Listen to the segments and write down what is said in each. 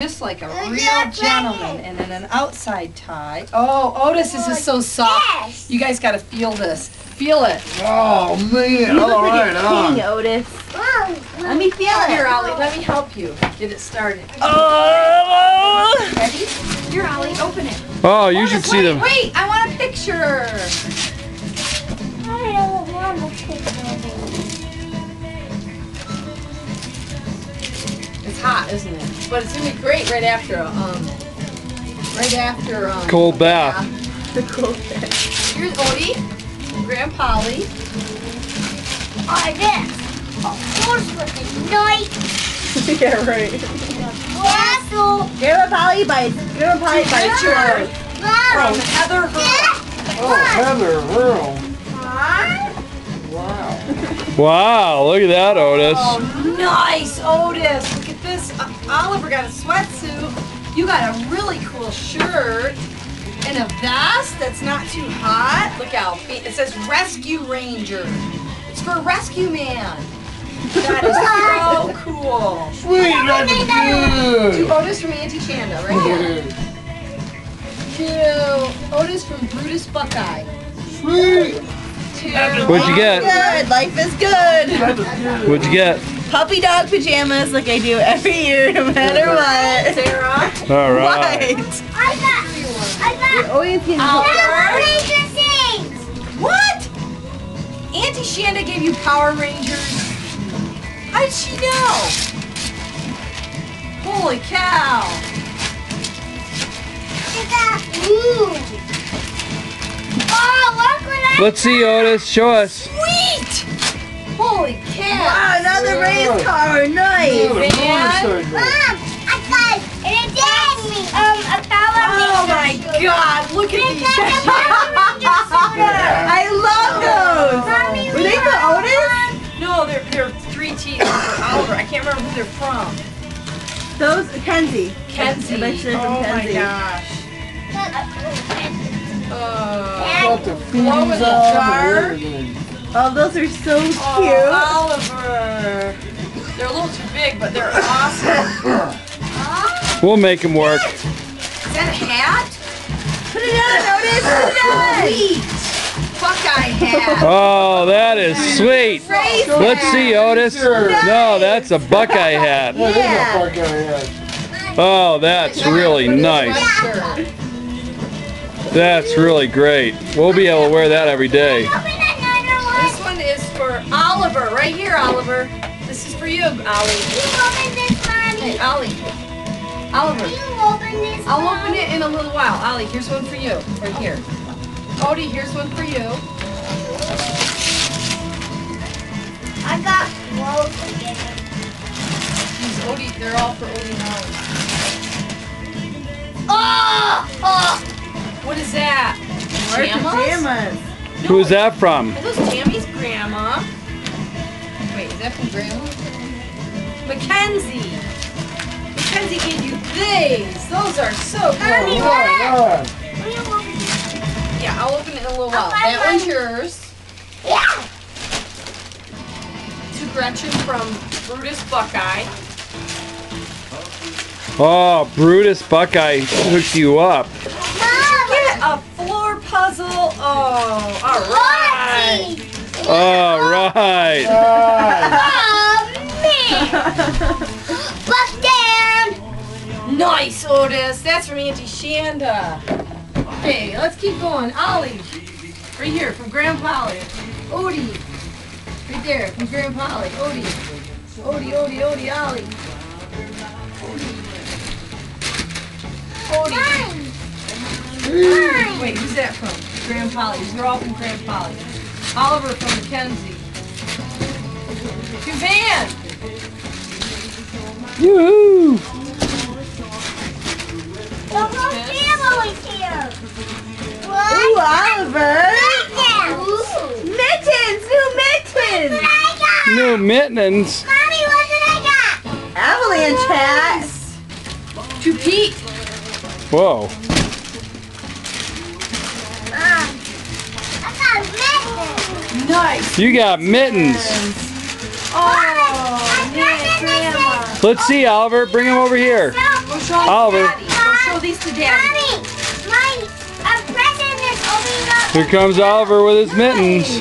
Just like a real gentleman and then an outside tie. Oh, Otis, this is so soft. Yes. You guys gotta feel this. Feel it. Oh man! All right, King, on. Otis. Wow. Let me feel it. Here, it. Ollie, let me help you. Get it started. Oh! Ready? Here, Ollie, open it. Oh, you should see wait, them. Wait, I want a picture. Hot, isn't it? But it's gonna be great right after a, um, right after, um. Cold bath. The cold bath. Here's Odie, Grandpa Polly. Oh, this. Of course, with a knife. yeah, right. Castle. Grandma Polly bites. Grandma Polly bites. Picture from Heather Hurl. Oh, Heather, Earl. Huh? Wow. Wow, look at that, Otis. Oh, nice, Otis. Look this. Uh, Oliver got a sweatsuit. You got a really cool shirt and a vest that's not too hot. Look out. it says Rescue Ranger. It's for Rescue Man. That is so cool. Sweet, that's To good. Otis from Auntie Chanda, right here. To Otis from Brutus Buckeye. Sweet. To What'd you get? Good. Life is good. Good. What'd you get? Puppy dog pajamas like I do every year, no matter what. Sarah. All right. What? I got. I got. Always getting Oliver. Ranger things. What? Auntie Shanda gave you Power Rangers? How did she know? Holy cow. I got. Ooh. Oh, look what I Let's see, Otis. Show us. Sweet! Holy cow. Wow, another race car. Nice. Yeah, Man. Mom, I got. And it gave me um a Power Oh my god, look at It's these. like a Power Ranger. I love those. Mommy, Were they we for Otis? No, they're, they're three T's for Oliver. I can't remember who they're from. Those, Kenzie. Kenzie. I bet you they're from oh my gosh. Uh, Got the Glow in fins the on and dark. everything. Oh, those are so cute. oh, Oliver. They're a little too big, but they're awesome. We'll make them work. Is that a hat? Put it on, Otis. Put it on. Sweet. Buckeye hat. Oh, that is sweet. Let's see, Otis. No, that's a Buckeye hat. Yeah, Yeah. this is a Buckeye hat. Oh, that's really nice. That's really great. We'll be able to wear that every day. Open another one. This one is for Oliver. Right here, Oliver. This is for you, Ollie. You open this, Hey, mommy. Ollie. Oliver. You open this. I'll Mom. open it in a little while. Ollie, here's one for you. Right here. Odie, here's one for you. I got clothes again. These Odie, they're all for Odie and Ollie. Oh, oh. What is that? Our Pajamas? pajamas. Who's that from? Are those Tammy's grandma? Wait, is that from grandma? Mackenzie. Mackenzie gave you these. Those are so Mommy, cool. All oh, what? right, all right. Will you open this? Yeah, I'll open it in a little while. Okay, That one's yours. Yeah. To Gretchen from Brutus Buckeye. Oh, Brutus Buckeye hooked you up. Mom. Get a floor puzzle. Oh, all right. Lottie. All right. Buck down. Nice, Otis. That's from Auntie Shanda. Okay, let's keep going. Ollie, right here from Grandpa Ollie. Odie, right there from Grandpa Ollie. Odie, Odie, Odie, Odie, Ollie. Odie. Mine. Odie. Wait, who's that from? Grandpa Ollie. These are all from Grandpa Ollie. Oliver from Mackenzie. To Van. Woohoo! The whole family's here. Ooh, What? Oliver. Yeah. Ooh. Mittens. New mittens. What I got? New mittens. Mommy, what did I got? Avalanche hat. To Pete. Whoa. I got medicine. Nice. You got mittens. Oh, I got yeah, medicine. Grandma. Let's see, Oliver. Bring him over here. So show 'em Oliver. Daddy. Go show these to Daddy. Mommy, my present is opening up. Here comes Oliver with his mittens.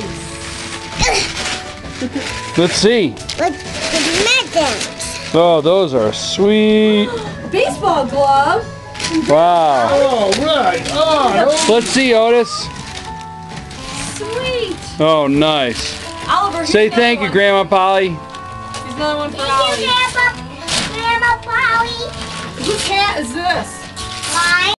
Let's see. Look, the mittens. Oh, those are sweet. Baseball glove. Wow. Oh, right. Oh, Let's see, Otis. Sweet. Oh, nice. Oliver, Say thank you, one. Grandma Polly. Here's another one for Thank you, Ollie. Polly. Whose hat is this? Mine.